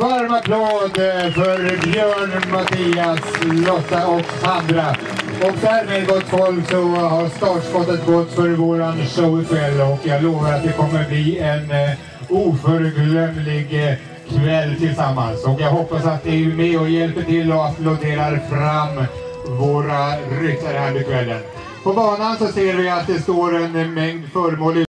Varm applåd för Björn, Mattias, Lotta och Sandra. Och därmed gott folk så har startskottet gått för våran show ikväll och jag lovar att det kommer bli en eh, oförglömlig eh, kväll tillsammans. Och jag hoppas att ni är med och hjälper till och applåderar fram våra ryttare här ikväll. På banan så ser vi att det står en mängd föremål